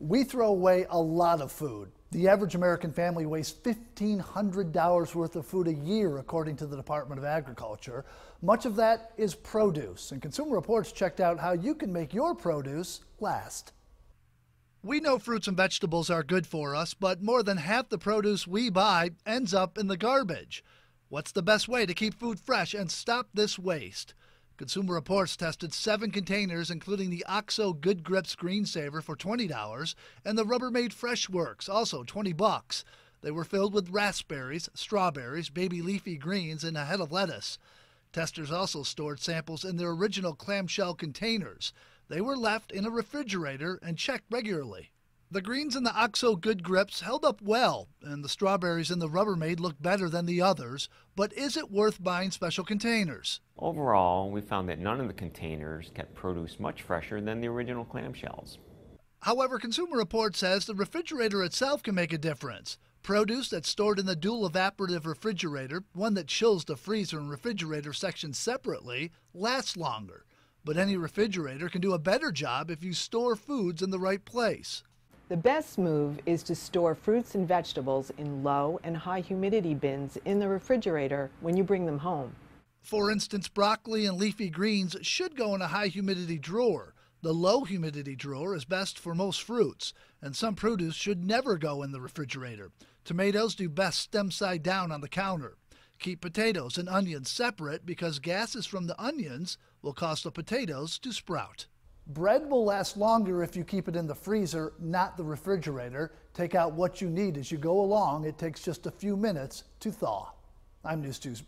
We throw away a lot of food. The average American family wastes $1,500 worth of food a year, according to the Department of Agriculture. Much of that is produce, and Consumer Reports checked out how you can make your produce last. We know fruits and vegetables are good for us, but more than half the produce we buy ends up in the garbage. What's the best way to keep food fresh and stop this waste? Consumer Reports tested seven containers, including the OXO Good Grips Green Saver for $20 and the Rubbermaid Freshworks, also 20 bucks. They were filled with raspberries, strawberries, baby leafy greens, and a head of lettuce. Testers also stored samples in their original clamshell containers. They were left in a refrigerator and checked regularly. The greens in the OXO Good Grips held up well, and the strawberries in the Rubbermaid looked better than the others. But is it worth buying special containers? Overall, we found that none of the containers kept produce much fresher than the original clamshells. However, Consumer Report says the refrigerator itself can make a difference. Produce that's stored in the dual evaporative refrigerator, one that chills the freezer and refrigerator sections separately, lasts longer. But any refrigerator can do a better job if you store foods in the right place. The best move is to store fruits and vegetables in low and high humidity bins in the refrigerator when you bring them home. For instance, broccoli and leafy greens should go in a high humidity drawer. The low humidity drawer is best for most fruits, and some produce should never go in the refrigerator. Tomatoes do best stem side down on the counter. Keep potatoes and onions separate because gases from the onions will cause the potatoes to sprout. Bread will last longer if you keep it in the freezer, not the refrigerator. Take out what you need as you go along. It takes just a few minutes to thaw. I'm News 2's